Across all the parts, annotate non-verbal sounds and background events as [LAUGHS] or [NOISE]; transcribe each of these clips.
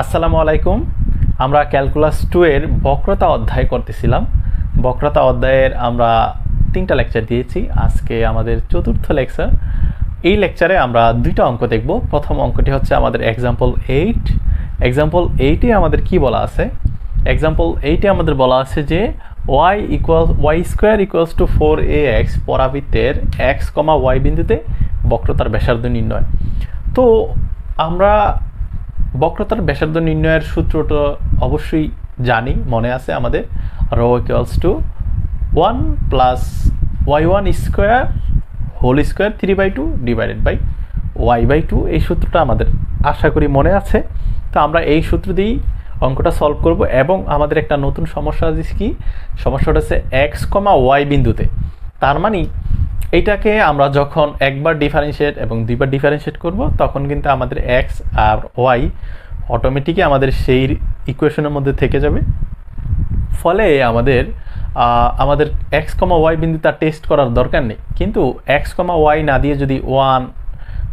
আসসালামু আলাইকুম। আমরা ক্যালকুলাস টু এর বক্রতা অধ্যায় করতেছিলাম। বক্রতা অধ্যায়ের আমরা তিনটা লেকচার দিয়েছি। আজকে আমাদের চতুর্থ লেকচার। এই লেকচারে আমরা দুইটা অঙ্ক দেখব। প্রথম অঙ্কটি হচ্ছে আমাদের এক্সাম্পল এইট এক্সাম্পল এইটে আমাদের কি বলা আছে? এক্সাম্পল এইটে আমাদের বলা আছে যে Y equal Y square equals to four A X পরাবৃত্তের x comma Y বিন্দুতে বক্রতার ব্যাসার্ধ নির্ণয়। তো আমরা বক্রতার ব্যাসার্ধ নির্ণয়ের সূত্রটা অবশ্যই জানি, মনে আছে আমাদের। Rho equals to one plus Y one square whole square three by two divided by Y by two এই সূত্রটা আমাদের আশা করি মনে আছে। তো আমরা এই সূত্র দিয়েই অঙ্কটা সলভ করব এবং আমাদের একটা নতুন সমস্যা আছে কি? সমস্যাটা হচ্ছে এক্স কমা ওয়াই বিন্দুতে। তার মানে এইটাকে আমরা যখন একবার ডিফারেন্সিয়েট এবং দুইবার ডিফারেন্সিয়েট করব, তখন কিন্তু আমাদের এক্স আর ওয়াই অটোমেটিকই আমাদের সেই ইকুয়েশনের মধ্যে থেকে যাবে। ফলে আমাদের আমাদের এক্স কমা ওয়াই বিন্দু তার টেস্ট করার দরকার নেই। কিন্তু এক্স কমা ওয়াই না দিয়ে যদি ওয়ান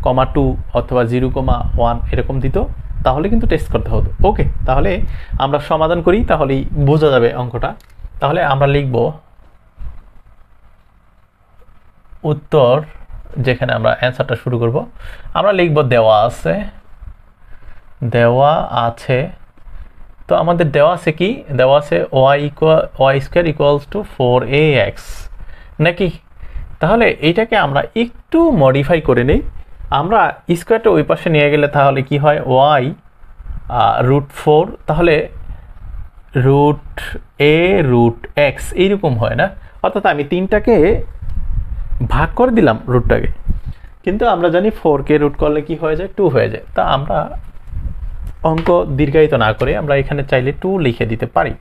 কমা টু অথবা জিরো কমা ওয়ান এরকম দিত, তাহলে কিন্তু টেস্ট করতে হতো। ওকে তাহলে আমরা সমাধান করি, তাহলেই বোঝা যাবে অঙ্কটা। তাহলে আমরা লিখব উত্তর, যেখানে আমরা অ্যান্সারটা শুরু করব। আমরা লিখব দেওয়া আছে। দেওয়া আছে। তো আমাদের দেওয়া আছে কি? দেওয়া আছে Y equal Y square equals to four A X নাকি? তাহলে এইটাকে আমরা একটু মডিফাই করে নিই। আমরা স্কোয়ারটা ওই পাশে নিয়ে গেলে তাহলে কি হয়? ওয়াই রুট ফোর তাহলে রুট এ রুট এক্স এইরকম হয় না? অর্থাৎ আমি তিনটাকে ভাগ করে দিলাম রুটটাকে কিন্তু আমরা জানি ফোরকে রুট করলে কি হয়ে যায়? টু হয়ে যায়। তা আমরা অঙ্ক দীর্ঘায়িত না করে আমরা এখানে চাইলে টু লিখে দিতে পারি।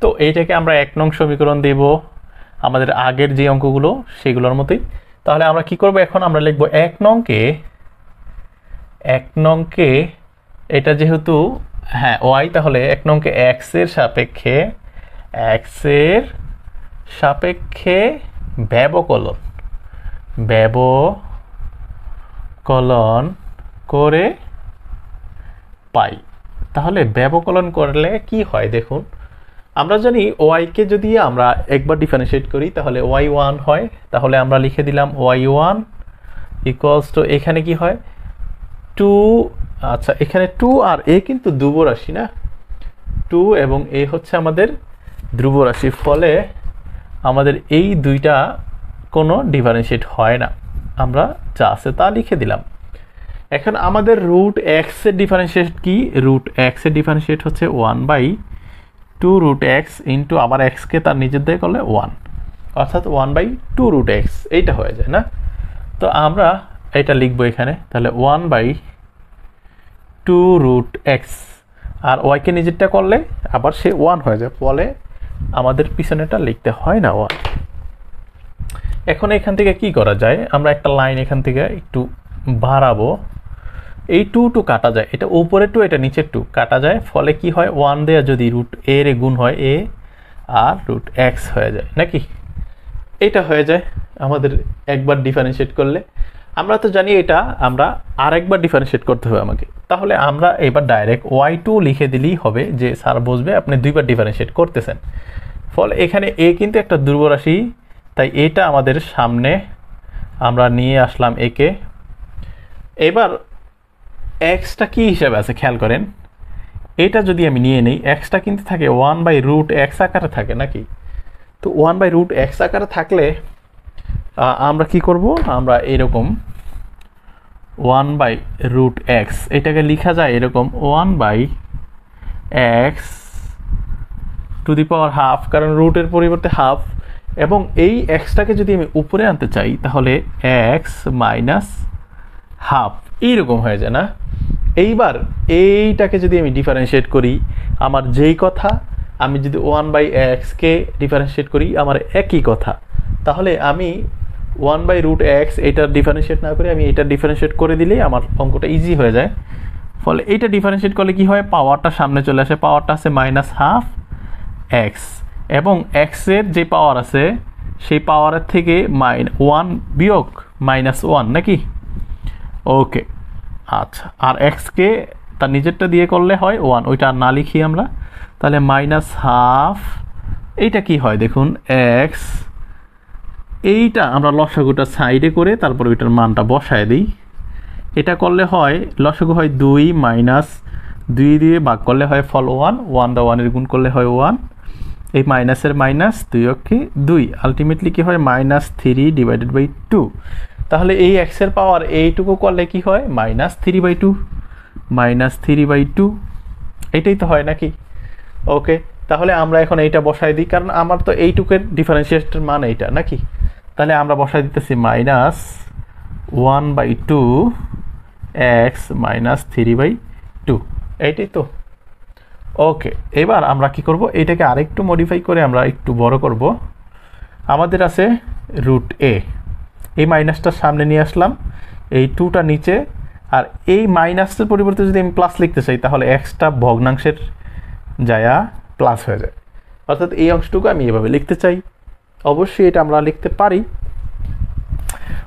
তো এইটাকে আমরা এক নং সমীকরণ দেব, আমাদের আগের যে অঙ্কগুলো সেগুলোর মতোই। তাহলে আমরা কি করব এখন? আমরা লিখব এক নংকে এক নংকে, এটা যেহেতু হ্যাঁ ওয়াই, তাহলে এক নংকে এক্সের সাপেক্ষে এক্সের সাপেক্ষে ব্যবকলন ব্যবকলন করে পাই। তাহলে ব্যবকলন করলে কি হয় দেখুন, আমরা জানি ওয়াইকে যদি আমরা একবার ডিফারেন্সিয়েট করি, তাহলে ওয়াই ওয়ান হয়। তাহলে আমরা লিখে দিলাম ওয়াই ওয়ান ইকুয়ালস টু এখানে কি হয়? টু আচ্ছা এখানে টু আর এ কিন্তু ধ্রুব রাশি না? টু এবং এ হচ্ছে আমাদের ধ্রুব রাশি ফলে আমাদের এই দুইটা কোনো ডিফারেন্সিয়েট হয় না। আমরা যা আছে তা লিখে দিলাম। এখন আমাদের রুট এক্সের ডিফারেন্সিয়েট কি? রুট এক্সের ডিফারেন্সিয়েট হচ্ছে one by two root X into আমার এক্সকে তার নিজের দিয়ে করলে ওয়ান অর্থাৎ one by two root X এইটা হয়ে যায়, না? তো আমরা এটা লিখব এখানে, তাহলে one by two root X আর ওয়াইকে নিজেরটা করলে আবার সে ওয়ান হয়ে যায়, ফলে আমাদের পিছনেটা লিখতে হয় না ওয়ান এখন এখান থেকে কি করা যায়? আমরা একটা লাইন এখান থেকে একটু বাড়াবো। এই টু টু কাটা যায়। এটা উপরে টু এটা নিচের টু কাটা যায়। ফলে কি হয়? ওয়ান দেয়া যদি রুট এ রে গুণ হয় এ আর রুট এক্স হয়ে যায়। নাকি? এটা হয়ে যায়। আমাদের একবার ডিফারেন্সিয়েট করলে। আমরা তো জানি এটা, আমরা আরেকবার ডিফারেন্সিয়েট করতে হবে আমাকে। তাহলে আমরা এবার ডাইরেক্ট ওয়াই টু লিখে দিলেই হবে যে স্যার বসবে, আপনি দুইবার ডিফারেন্সিয়েট করতেছেন। ফলে এখানে এ কিন্তু একটা দুর্বরাশি তাই এটা আমাদের সামনে আমরা নিয়ে আসলাম একে। এবার এক্সটা কী হিসাবে আছে খেয়াল করেন। এটা যদি আমি নিয়ে নিই এক্সটা কিন্তু থাকে ওয়ান বাই রুট এক্স আকারে থাকে নাকি? তো ওয়ান বাই রুট এক্স আকারে থাকলে আমরা কি করব? আমরা এরকম ওয়ান বাই রুট এক্স এটাকে লেখা যায় এরকম one by X to the power half কারণ রুটের পরিবর্তে হাফ এবং এই এক্সটাকে যদি আমি উপরে আনতে চাই, তাহলে এক্স মাইনাস হাফ এইরকম হয়ে যায় না? এইবার এইটাকে যদি আমি ডিফারেন্সিয়েট করি, আমার যেই কথা, আমি যদি ওয়ান বাই এক্সকে ডিফারেন্সিয়েট করি, আমার একই কথা। তাহলে আমি ওয়ান বাই রুট এক্স এইটার ডিফারেন্সিয়েট না করে আমি এটা ডিফারেন্সিয়েট করে দিলেই আমার অঙ্কটা ইজি হয়ে যায়। ফলে এইটা ডিফারেন্সিয়েট করলে কি হয়? পাওয়ারটা সামনে চলে আসে পাওয়ারটা আছে মাইনাস হাফ এক্স এবং এক্সের যে পাওয়ার আছে, সেই পাওয়ারের থেকে মাইন ওয়ান বিয়োগ মাইনাস ওয়ান নাকি? ওকে আচ্ছা আর এক্সকে তার নিজেরটা দিয়ে করলে হয় ওয়ান ওইটা আর না লিখি আমরা। তাহলে মাইনাস হাফ এইটা কি হয় দেখুন এক্স এইটা আমরা লসাগুটা সাইডে করে তারপর ওইটার মানটা বসায় দিই। এটা করলে হয়, লসাগু হয় দুই মাইনাস দুই দিয়ে ভাগ করলে হয় ফল ওয়ান ওয়ান দা ওয়ানের গুণ করলে হয় ওয়ান এই মাইনাসের মাইনাস দুই অক্ষে দুই। আলটিমেটলি কি হয়? Minus three divided by two তাহলে এই এক্সের পাওয়ার এইটুকু করলে কি হয়? Minus three by two minus three by two এটাই তো হয় নাকি? ওকে তাহলে আমরা এখন এইটা বসাই দিই, কারণ আমার তো এইটুকের ডিফারেন্সিয়েটের মান এইটা, নাকি? তাহলে আমরা বসাই দিতেছি minus one by two x minus three by two এইটাই তো। ওকে এবার আমরা কি করব? এটাকে আরেকটু মডিফাই করে আমরা একটু বড় করব। আমাদের আছে রুট এ এই মাইনাসটার সামনে নিয়ে আসলাম। এই টুটা নিচে। আর এই মাইনাসের পরিবর্তে যদি আমি প্লাস লিখতে চাই, তাহলে এক্সটা ভগ্নাংশের যায়া প্লাস হয়ে যায়। অর্থাৎ এই অংশটুকু আমি এভাবে লিখতে চাই। অবশ্যই এটা আমরা লিখতে পারি।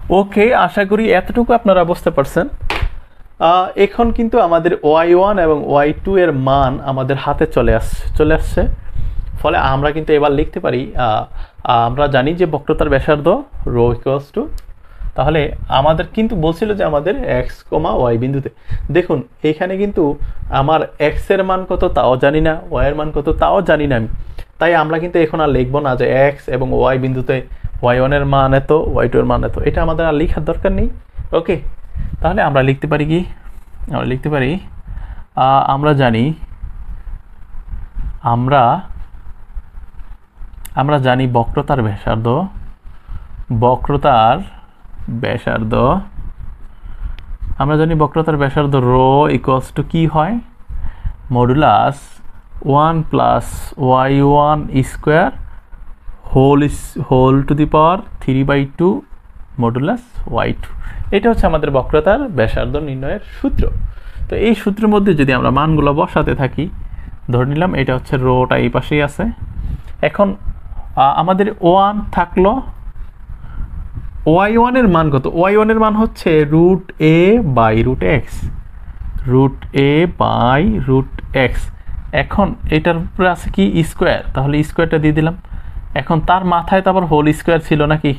ওকে আশা করি এতটুকু আপনারা বুঝতে পারছেন। এখন কিন্তু আমাদের ওয়াই ওয়ান এবং ওয়াই টু এর মান আমাদের হাতে চলে আসছে চলে আসছে। ফলে আমরা কিন্তু এবার লিখতে পারি আমরা জানি যে বক্রতার ব্যাসার্ধ রো ইকুয়ালস টু তাহলে আমাদের কিন্তু বলছিল যে আমাদের এক্স কমা ওয়াই বিন্দুতে। দেখুন, এখানে কিন্তু আমার এক্সের মান কত তাও জানি না ওয়াইয়ের মান কত তাও জানি না আমি। তাই আমরা কিন্তু এখন আর লিখব না যে এক্স এবং ওয়াই বিন্দুতে ওয়াই ওয়ানের মান এত ওয়াই টু এর মান এত। এটা আমাদের আর লেখার দরকার নেই। ওকে তাহলে আমরা লিখতে পারি কি? আমরা লিখতে পারি আমরা জানি, আমরা আমরা জানি বক্রতার ব্যাসার্ধ বক্রতার ব্যাসার্ধ, আমরা জানি বক্রতার ব্যাসার্ধ রো ইকুয়ালস টু কী হয়? Modulus one plus y one square whole is, whole to the power three by two modulus y two. এটা হচ্ছে আমাদের বক্রতার ব্যাসার্ধ নির্ণয়ের সূত্র। তো এই সূত্রের মধ্যে যদি আমরা মানগুলো বসাতে থাকি, ধরে নিলাম এটা হচ্ছে রোটা এই পাশেই আছে। এখন আমাদের ওয়ান থাকল ওয়াই ওয়ানের মান কত? ওয়াই ওয়ানের মান হচ্ছে root a by root x. Root a by root x. এখন এটার উপরে আছে কি? স্কোয়ার। তাহলে স্কোয়ারটা দিয়ে দিলাম। এখন তার মাথায় তো আবার হোল স্কোয়ার ছিল নাকি?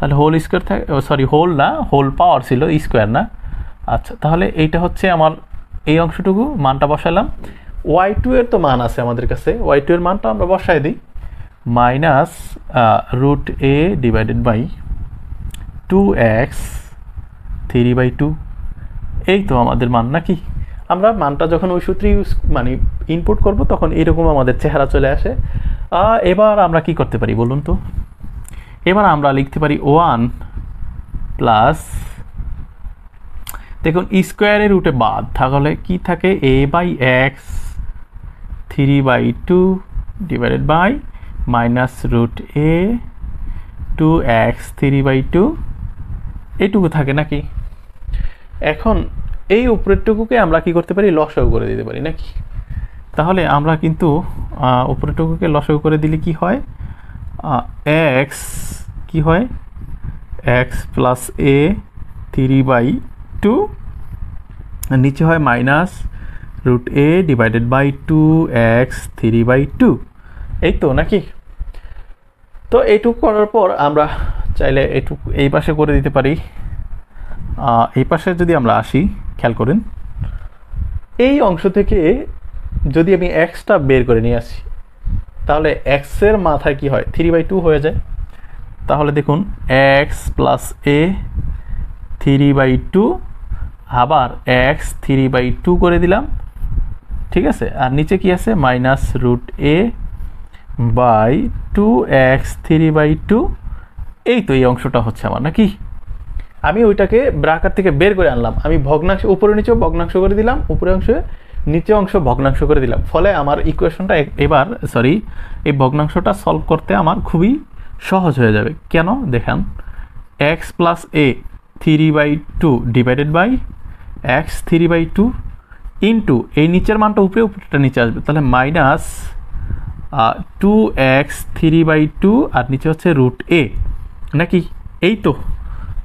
তাহলে হোল স্কোয়ার থাকে সরি হোল না হোল পাওয়ার ছিল স্কোয়ার না। আচ্ছা তাহলে এইটা হচ্ছে আমার এই অংশটুকু, মানটা বসালাম। ওয়াই টু এর তো মান আছে আমাদের কাছে ওয়াই টু এর মানটা আমরা বসাই দিই। Minus root a divided by two x three by two এই তো আমাদের মান নাকি? আমরা মানটা যখন ওই সূত্রে ইউজ মানে ইনপুট করব, তখন এরকম আমাদের চেহারা চলে আসে। এবার আমরা কি করতে পারি বলুন তো? এবার আমরা লিখতে পারি ওয়ান প্লাস দেখুন স্কোয়ারের রুটে বাদ তাহলে কি থাকে? A by x three by two divided by minus root a two x three by two এইটুকু থাকে নাকি? এখন এই উপরেরটুকুকে আমরা কি করতে পারি? লসাগু করে দিতে পারি নাকি? তাহলে আমরা কিন্তু উপরেরটুকুকে লসও করে দিলে কি হয়? এক্স, কি হয়? X plus a, three by two. নিচে হয় minus root a divided by two, x, three by two. এই তো, নাকি? তো এইটুকু করার পর আমরা চাইলে এইটুকু, এই পাশে করে দিতে পারি। এই পাশে যদি আমরা আসি, খেয়াল করেন। এই অংশ থেকে যদি আমি এক্সটা বের করে নিয়ে আসি তাহলে এক্সের মাথায় কি হয়? থ্রি বাই টু হয়ে যায়। তাহলে দেখুন x plus a three by two আবার এক্স থ্রি বাই টু করে দিলাম। ঠিক আছে? আর নিচে কি আছে? Minus root a by two x three by two এই তো এই অংশটা হচ্ছে আমার, নাকি? আমি ওইটাকে ব্রাকার থেকে বের করে আনলাম। আমি ভগ্নাংশ, উপরে নিচেও ভগ্নাংশ করে দিলাম, উপরে অংশে নিচে অংশ ভগ্নাংশ করে দিলাম। ফলে আমার ইকুয়েশনটা এবার সরি এই ভগ্নাংশটা সলভ করতে আমার খুবই সহজ হয়ে যাবে। কেন? দেখান x plus a three by two divided by x three by two into এই নিচের মানটা উপরে উপরেটা নিচে আসবে। তাহলে minus two x three by two আর নিচে হচ্ছে রুট এ নাকি? এই তো।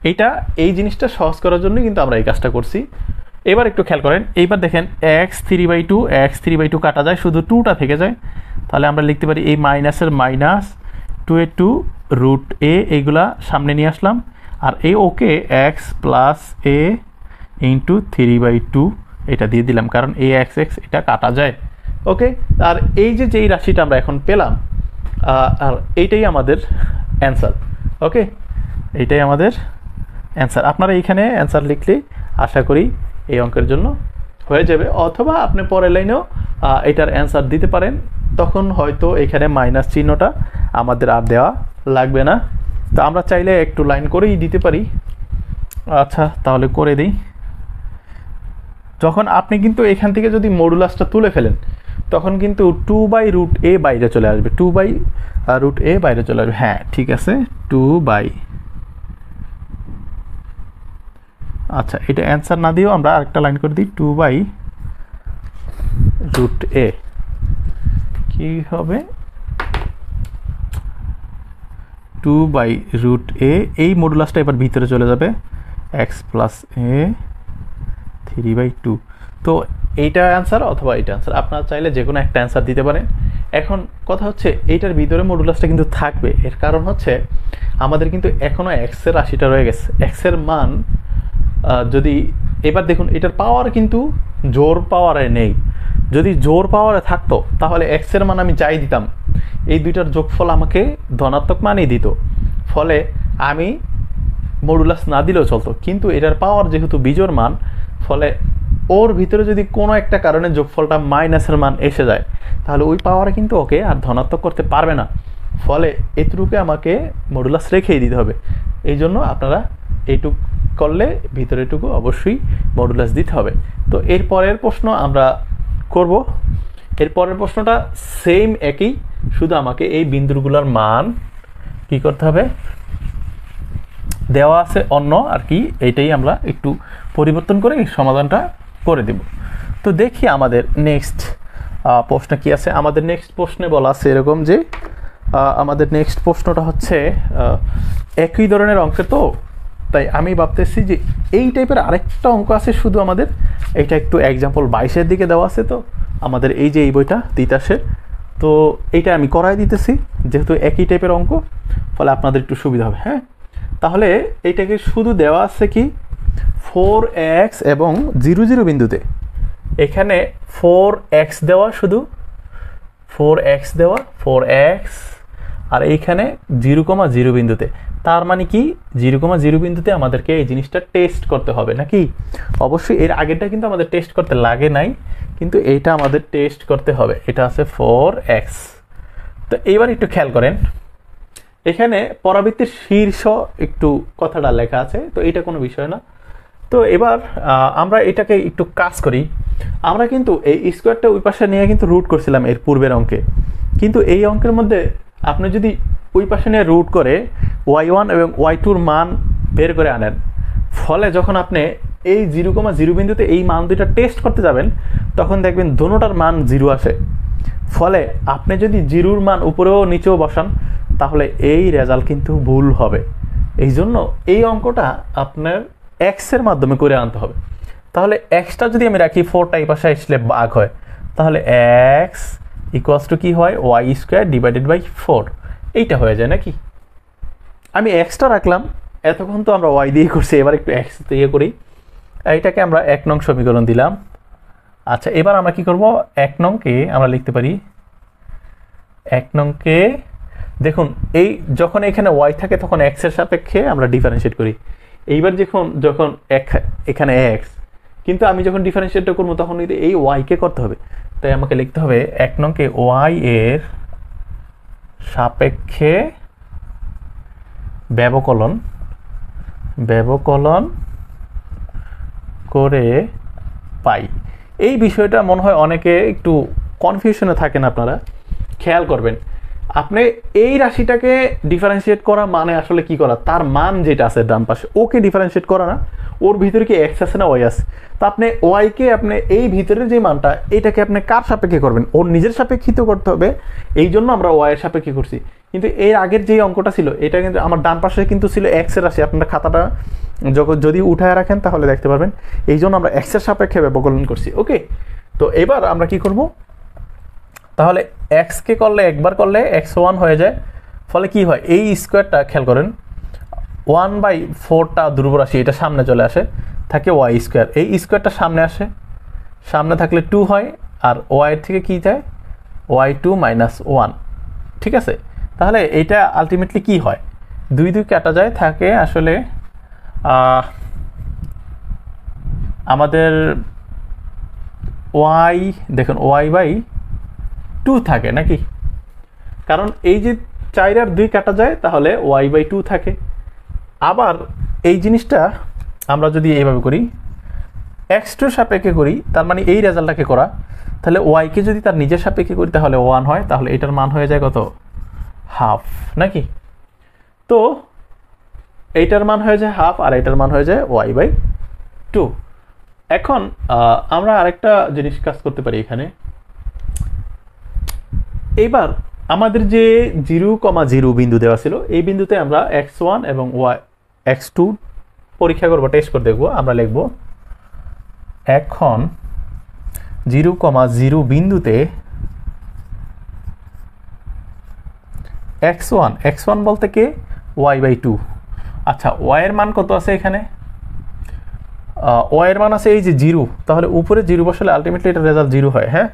এইটা, এই জিনিসটা সহজ করার জন্যই কিন্তু আমরা এই কাজটা করছি। এবার একটু খেয়াল করেন, এইবার দেখেন x three by two x three by two কাটা যায়, শুধু টুটা থেকে যায়। তাহলে আমরা লিখতে পারি এই মাইনাসের minus two a two root a এইগুলা সামনে নিয়ে আসলাম। আর এই okay x plus a into three by two এটা দিয়ে দিলাম, কারণ এ এক্স এক্স এটা কাটা যায়। ওকে আর এই যে যেই রাশিটা আমরা এখন পেলাম আর এইটাই আমাদের অ্যান্সার ওকে এইটাই আমাদের অ্যান্সার আপনারা এইখানে অ্যান্সার লিখলে আশা করি এই অঙ্কের জন্য হয়ে যাবে। অথবা আপনি পরের লাইনেও এটার অ্যান্সার দিতে পারেন। তখন হয়তো এখানে মাইনাস চিহ্নটা আমাদের আর দেওয়া লাগবে না। তো আমরা চাইলে একটু লাইন করেই দিতে পারি। আচ্ছা তাহলে করে দিই। যখন আপনি কিন্তু এখান থেকে যদি মডুলাসটা তুলে ফেলেন, তখন কিন্তু টু বাই রুট এ বাইরে চলে আসবে। টু বাই রুট এ বাইরে চলে আসবে। হ্যাঁ ঠিক আছে। টু বাই আচ্ছা এটা অ্যান্সার না দিয়েও আমরা আরেকটা লাইন করে দিই টু বাই রুট এ কি হবে? টু বাই রুট এ এই মডুলাসটা এবার ভিতরে চলে যাবে x plus a three by two তো এইটা অ্যান্সার অথবা এইটা অ্যান্সার আপনারা চাইলে যে কোনো একটা অ্যান্সার দিতে পারেন। এখন কথা হচ্ছে, এইটার ভিতরে মডুলাসটা কিন্তু থাকবে। এর কারণ হচ্ছে, আমাদের কিন্তু এখনও এক্সের রাশিটা রয়ে গেছে। এক্সের মান যদি এবার দেখুন, এটার পাওয়ার কিন্তু জোর পাওয়ারে নেই। যদি জোর পাওয়ারে থাকতো, তাহলে এক্সের মান আমি যাই দিতাম। এই দুইটার যোগফল আমাকে ধনাত্মক মানই দিত। ফলে আমি মডুলাস না দিলেও চলতো। কিন্তু এটার পাওয়ার যেহেতু বিজোর মান, ফলে ওর ভিতরে যদি কোনো একটা কারণে যোগফলটা মাইনাসের মান এসে যায়, তাহলে ওই পাওয়ারে কিন্তু ওকে আর ধনাত্মক করতে পারবে না। ফলে এটুকুকে আমাকে মডুলাস রেখেই দিতে হবে। এই জন্য আপনারা এইটুক করলে ভিতরেটুকু অবশ্যই মডুলাস দিতে হবে। তো এর পরের প্রশ্ন আমরা করব। এর পরের প্রশ্নটা সেম একই, শুধু আমাকে এই বিন্দুগুলোর মান কি করতে হবে? দেওয়া আছে অন্য আর কি এইটাই আমরা একটু পরিবর্তন করে সমাধানটা করে দেব। তো দেখি আমাদের নেক্সট প্রশ্ন কি আছে? আমাদের নেক্সট প্রশ্নে বলা আছে এরকম যে আমাদের নেক্সট প্রশ্নটা হচ্ছে একই ধরনের অঙ্কের তো তাই আমি ভাবতেছি যে এই টাইপের আরেকটা অঙ্ক আছে, শুধু আমাদের। এটা একটু এক্সাম্পল বাইশের দিকে দেওয়া আছে তো। আমাদের এই যে এই বইটা, তিতাসের। তো এইটা আমি করাই দিতেছি, যেহেতু একই টাইপের অঙ্ক, ফলে আপনাদের একটু সুবিধা হবে হ্যাঁ? তাহলে এইটাকে শুধু দেওয়া আছে কি? ফোর এক্স এবং জিরো জিরো বিন্দুতে। এখানে ফোর এক্স দেওয়া শুধু ফোর এক্স দেওয়া ফোর এক্স আর এইখানে জিরো কমা জিরো বিন্দুতে। তার মানে কি? জিরো কমা জিরো বিন্দুতে আমাদেরকে এই জিনিসটা টেস্ট করতে হবে, নাকি? অবশ্যই এর আগেরটা কিন্তু আমাদের টেস্ট করতে লাগে নাই, কিন্তু এইটা আমাদের টেস্ট করতে হবে। এটা আছে ফোর এক্স তো এইবার একটু খেয়াল করেন, এখানে পরাবৃত্তির শীর্ষ একটু কথাটা লেখা আছে, তো এটা কোনো বিষয় না। তো এবার আমরা এটাকে একটু কাজ করি। আমরা কিন্তু এই স্কোয়ারটা ওই পাশে নিয়ে কিন্তু রুট করছিলাম এর পূর্বের অঙ্কে। কিন্তু এই অঙ্কের মধ্যে আপনি যদি ওই পাশে নিয়ে রুট করে ওয়াই ওয়ান এবং ওয়াই টুর মান বের করে আনেন। ফলে যখন আপনি এই জিরো কমা জিরো বিন্দুতে এই মান দুইটা টেস্ট করতে যাবেন, তখন দেখবেন দোনোটার মান জিরো আসে। ফলে আপনি যদি জিরোর মান উপরেও নিচেও বসান, তাহলে এই রেজাল্ট কিন্তু ভুল হবে। এই জন্য এই অঙ্কটা আপনার এক্সের মাধ্যমে করে আনতে হবে। তাহলে এক্সটা যদি আমি রাখি ফোরটা এই পাশে আসলে বাঘ হয়, তাহলে এক্স ইকুয়ালস টু কী হয়? Y square divided by four এইটা হয়ে যায় নাকি? আমি এক্সটা রাখলাম, এতক্ষণ তো আমরা ওয়াই দিয়ে করছি, এবার একটু এক্স দিয়ে করি। এইটাকে আমরা এক নং সমীকরণ দিলাম। আচ্ছা এবার আমরা কি করব? এক নংকে আমরা লিখতে পারি, এক নংকে, দেখুন, এই যখন এখানে ওয়াই থাকে তখন এক্সের সাপেক্ষে আমরা ডিফারেন্সিয়েট করি। এইবার যখন যখন এক, এখানে এক্স কিন্তু আমি যখন ডিফারেন্সিয়েটটা করব তখন এই ওয়াইকে করতে হবে। তাই আমাকে লিখতে হবে, এক নংকে ওয়াই এর সাপেক্ষে ব্যবকলন ব্যবকলন করে পাই। এই বিষয়টা মনে হয় অনেকে একটু কনফিউশনে থাকেন আপনারা। খেয়াল করবেন। আপনি এই রাশিটাকে ডিফারেন্সিয়েট করা মানে আসলে কি করা? তার মান যেটা আছে ডান পাশে, ওকে ডিফারেন্সিয়েট করা না। ওর ভিতরে কি এক্স আছে না ওয়াই আছে? তা আপনি ওয়াইকে আপনি এই ভিতরের যে মানটা, এটাকে আপনি কার সাপেক্ষে করবেন? ওর নিজের সাপেক্ষিত করতে হবে। এই জন্য আমরা ওয়াইয়ের সাপেক্ষে করছি। কিন্তু এর আগের যে অঙ্কটা ছিল, এটা কিন্তু আমার ডান পাশে কিন্তু ছিল এক্সের রাশি। আপনারা খাতাটা যখন যদি উঠায় রাখেন তাহলে দেখতে পারবেন। এই জন্য আমরা এক্সের সাপেক্ষে ব্যবকলন করছি, ওকে? তো এবার আমরা কি করব? তাহলে এক্সকে করলে একবার করলে এক্স ওয়ান হয়ে যায়। ফলে কি হয়? এই স্কোয়ারটা খেয়াল করেন ওয়ান বাই ফোরটা ধ্রুবরাশি এটা সামনে চলে আসে, থাকে ওয়াই স্কোয়ার এই স্কোয়ারটা সামনে আসে, সামনে থাকলে টু হয়, আর ওয়াইয়ের থেকে কী যায়? ওয়াই টু মাইনাস ওয়ান ঠিক আছে? তাহলে এইটা আলটিমেটলি কি হয়? দুই দুই কাটা যায়, থাকে আসলে আমাদের ওয়াই দেখুন ওয়াই বাই টু থাকে নাকি? কারণ এই যে চার আর দুই কাটা যায়, তাহলে ওয়াই বাই টু থাকে। আবার এই জিনিসটা আমরা যদি এইভাবে করি এক্স টুর সাপেক্ষে করি, তার মানে এই রেজাল্টটাকে করা। তাহলে ওয়াইকে যদি তার নিজের সাপেক্ষে করি, তাহলে ওয়ান হয়, তাহলে এটার মান হয়ে যায় কত? হাফ নাকি? তো এইটার মান হয়ে যায় হাফ আর এটার মান হয়ে যায় ওয়াই বাই টু এখন আমরা আরেকটা জিনিস কাজ করতে পারি এখানে। এইবার আমাদের যে জিরো কমা জিরো বিন্দু দেওয়া ছিল, এই বিন্দুতে আমরা এক্স ওয়ান এবং ওয়াই, এক্স টু পরীক্ষা করব, টেস্ট করে দেখব, আমরা লিখব, এখন জিরো কমা জিরো বিন্দুতে এক্স ওয়ান এক্স ওয়ান বলতে কে? Y by two. আচ্ছা ওয়াইয়ের মান কত আছে এখানে? ওয়াইয়ের মান আছে এই যে জিরো, তাহলে উপরে জিরো বসালে আলটিমেটলি এটা রেজাল্ট জিরো হয় হ্যাঁ?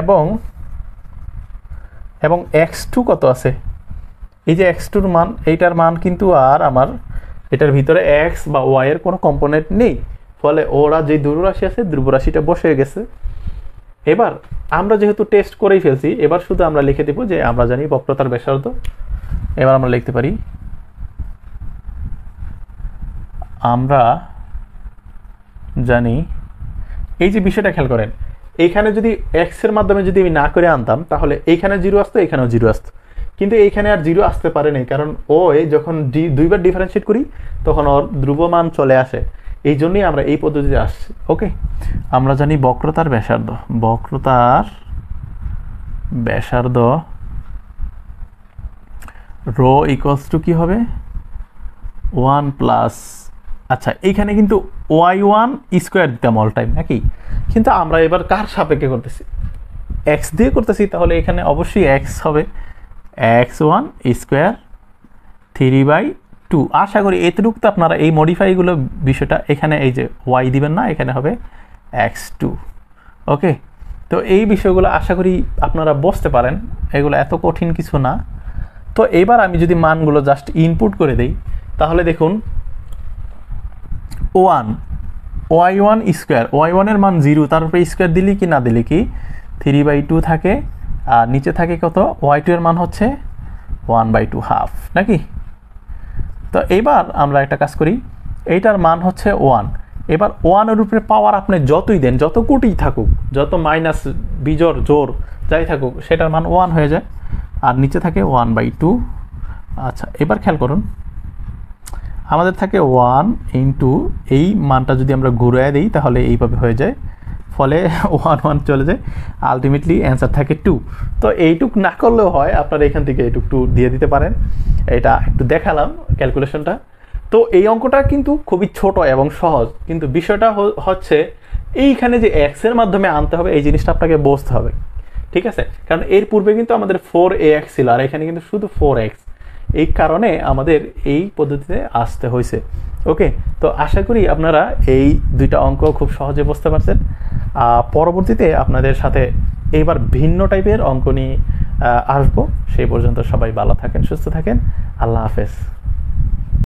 এবং এবং এক্স টু কত আছে? এই যে এক্স টুর মান, এইটার মান কিন্তু আর আমার এটার ভিতরে এক্স বা ওয়াইয়ের কোনো কম্পোনেন্ট নেই। ফলে ওরা যে ধ্রুবরাশি আছে, ধ্রুবরাশিটা বসে গেছে। এবার আমরা যেহেতু টেস্ট করেই ফেলছি, এবার শুধু আমরা লিখে দেব যে আমরা জানি বক্রতার ব্যাসার্ধ। এবার আমরা লিখতে পারি, আমরা জানি, এই যে বিষয়টা খেয়াল করেন এইখানে যদি এক্সের মাধ্যমে যদি আমি না করে আনতাম, তাহলে এইখানে জিরো আসতো এখানেও জিরো আসতো। কিন্তু এইখানে আর জিরো আসতে পারে নাই, কারণ ও যখন ডি, দুইবার ডিফারেন্সিয়েট করি, তখন ওর ধ্রুবমান চলে আসে। এই জন্যই আমরা এই পদ্ধতিতে আসছি, ওকে? আমরা জানি বক্রতার ব্যাসার্ধ। বক্রতার ব্যাসার্ধ রো ইকোয়ালস টু কী হবে? ওয়ান প্লাস আচ্ছা এইখানে কিন্তু ওয়াই ওয়ান স্কোয়ার দিতাম অল টাইম নাকি? কিন্তু আমরা এবার কার সাপেক্ষে করতেছি? এক্স দিয়ে করতেছি, তাহলে এখানে অবশ্যই এক্স হবে। X one square three by two আশা করি এতটুকু তো আপনারা এই মডিফাইগুলো বিষয়টা এখানে এই যে ওয়াই দিবেন না, এখানে হবে এক্স টু ওকে তো এই বিষয়গুলো আশা করি আপনারা বসতে পারেন। এগুলো এত কঠিন কিছু না। তো এবার আমি যদি মানগুলো জাস্ট ইনপুট করে দেই, তাহলে দেখুন one, y one square, y ওয়ানের মান জিরো, তার উপরে স্কোয়ার দিলি কি না দিলি কি? থ্রি বাই টু থাকে, আর নিচে থাকে কত? ওয়াই টু এর মান হচ্ছে ওয়ান বাই টু হাফ, নাকি? তো এবার আমরা একটা কাজ করি, এইটার মান হচ্ছে ওয়ান। এবার ওয়ানের উপরে পাওয়ার আপনি যতই দেন, যত কোটি থাকুক, যত মাইনাস বিজোর জোর যাই থাকুক, সেটার মান ওয়ান হয়ে যায়, আর নিচে থাকে ওয়ান বাই টু। আচ্ছা এবার খেয়াল করুন আমাদের থাকে ওয়ান ইন্টু এই মানটা যদি আমরা ঘুরায় দিই, তাহলে এইভাবে হয়ে যায়। ফলে [LAUGHS] ওয়ান ওয়ান চলে যায়। আলটিমেটলি অ্যান্সার থাকে টু তো এইটুক না করলেও হয়, আপনারা এখান থেকে এইটুক টু দিয়ে দিতে পারেন। এটা একটু দেখালাম ক্যালকুলেশনটা তো এই অঙ্কটা কিন্তু খুবই ছোট এবং সহজ। কিন্তু বিষয়টা হচ্ছে এইখানে যে এক্সের মাধ্যমে আনতে হবে, এই জিনিসটা আপনাকে বুঝতে হবে। ঠিক আছে? কারণ এর পূর্বে কিন্তু আমাদের ফোর এ এক্স ছিল, আর এখানে কিন্তু শুধু ফোর এক্স এই কারণে আমাদের এই পদ্ধতিতে আসতে হয়েছে। ওকে, তো আশা করি আপনারা এই দুইটা অঙ্ক খুব সহজে বুঝতে পারছেন। পরবর্তীতে আপনাদের সাথে এইবার ভিন্ন টাইপের অঙ্ক নিয়ে আসব। সেই পর্যন্ত সবাই ভালো থাকেন, সুস্থ থাকেন। আল্লাহ হাফেজ।